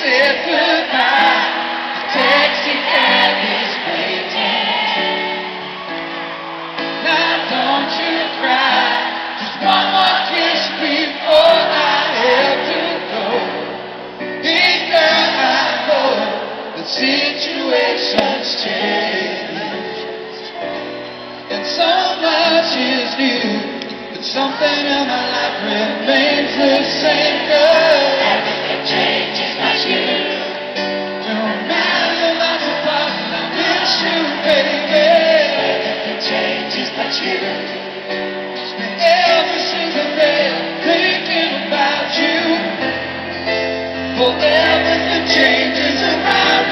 said goodbye. The taxi cab is waiting. Now don't you cry. Just one more kiss before I have to go. Girl, I know situation's. And so much is new. But something in my life remains the same. Forever the changes around.